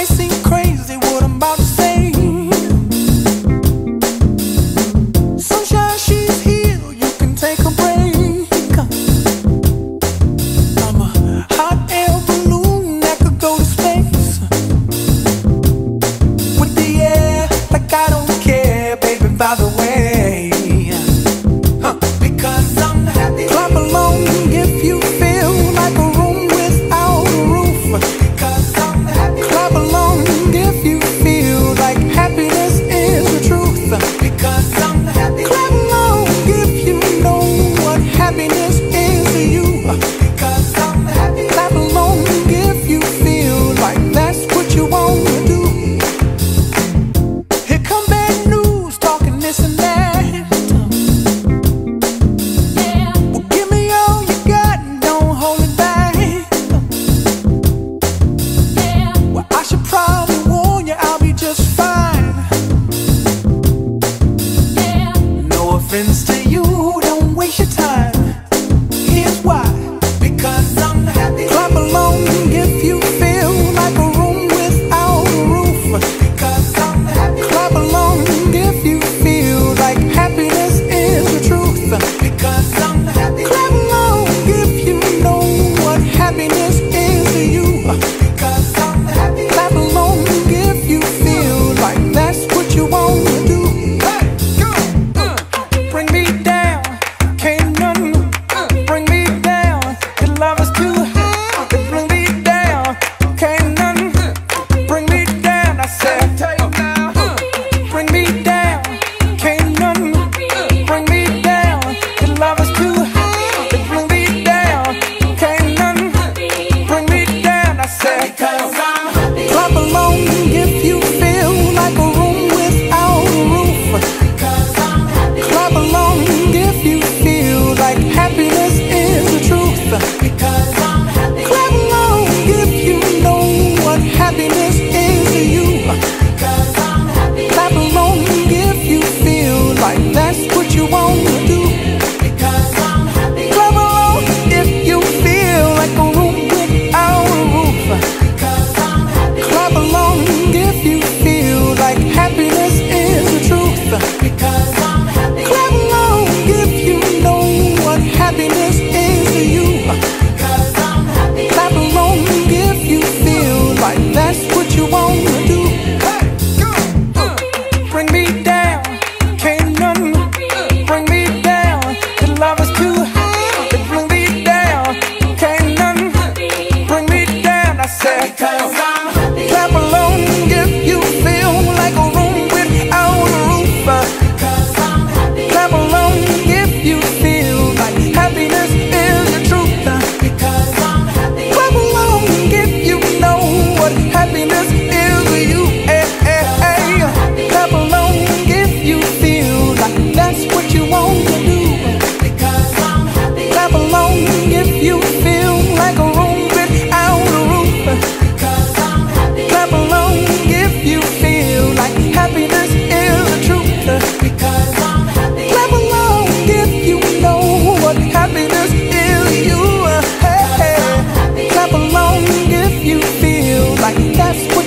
I sing friends Like America. that's what